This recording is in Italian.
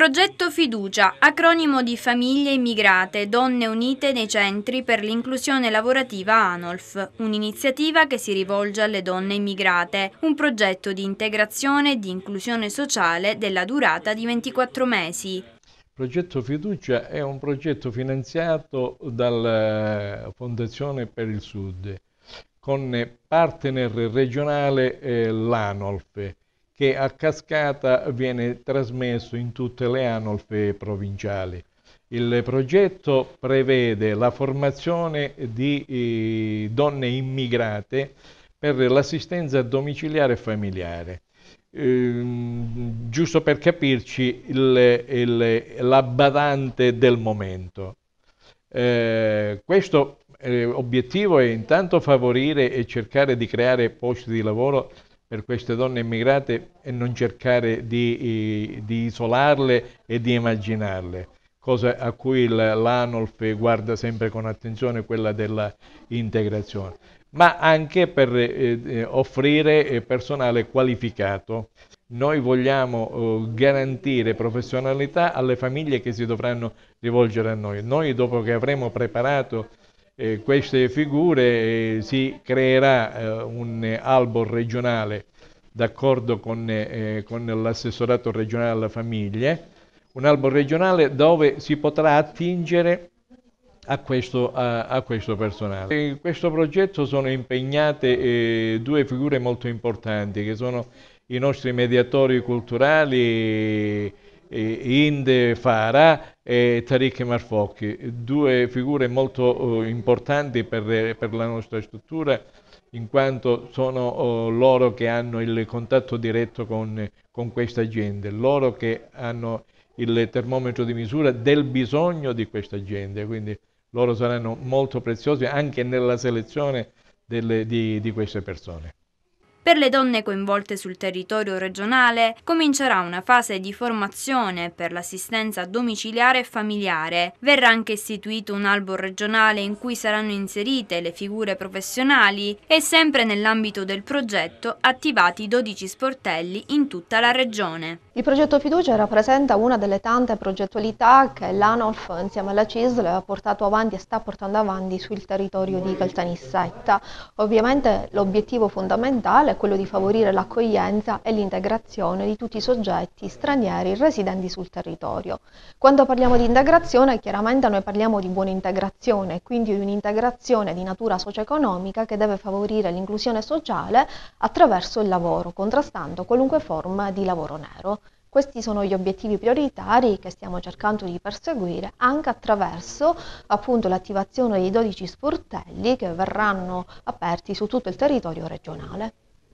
Progetto Fiducia, acronimo di Famiglie Immigrate, Donne Unite nei Centri per l'Inclusione Lavorativa ANOLF, un'iniziativa che si rivolge alle donne immigrate, un progetto di integrazione e di inclusione sociale della durata di 24 mesi. Il progetto Fiducia è un progetto finanziato dalla Fondazione per il Sud con partner regionale eh, l'ANOLF che a cascata viene trasmesso in tutte le ANOLF provinciali. Il progetto prevede la formazione di eh, donne immigrate per l'assistenza domiciliare e familiare. Eh, giusto per capirci il, il, la badante del momento. Eh, questo eh, obiettivo è intanto favorire e cercare di creare posti di lavoro per queste donne immigrate e non cercare di, di isolarle e di immaginarle, cosa a cui l'ANOLF guarda sempre con attenzione, quella dell'integrazione, ma anche per eh, eh offrire eh, personale qualificato. Noi vogliamo eh, garantire professionalità alle famiglie che si dovranno rivolgere a noi. Noi dopo che avremo preparato queste figure eh, si creerà eh, un albo regionale d'accordo con, eh, con l'assessorato regionale alla famiglia, un albo regionale dove si potrà attingere a questo, a, a questo personale. In questo progetto sono impegnate eh, due figure molto importanti che sono i nostri mediatori culturali Inde Fara e Tariq Marfocchi, due figure molto uh, importanti per, per, la nostra struttura in quanto sono uh, loro che hanno il contatto diretto con, con questa gente, loro che hanno il termometro di misura del bisogno di questa gente, quindi loro saranno molto preziosi anche nella selezione delle, di, di queste persone. Per le donne coinvolte sul territorio regionale comincerà una fase di formazione per l'assistenza domiciliare e familiare. Verrà anche istituito un albo regionale in cui saranno inserite le figure professionali e sempre nell'ambito del progetto attivati 12 sportelli in tutta la regione. Il progetto Fiducia rappresenta una delle tante progettualità che l'ANOLF insieme alla CISL ha portato avanti e sta portando avanti sul territorio di Caltanissetta. Ovviamente l'obiettivo fondamentale è quello di favorire l'accoglienza e l'integrazione di tutti i soggetti stranieri residenti sul territorio. Quando parliamo di integrazione chiaramente noi parliamo di buona integrazione, quindi di un'integrazione di natura socio-economica che deve favorire l'inclusione sociale attraverso il lavoro, contrastando qualunque forma di lavoro nero. Questi sono gli obiettivi prioritari che stiamo cercando di perseguire anche attraverso appunto l'attivazione di 12 sportelli che verranno aperti su tutto il territorio regionale.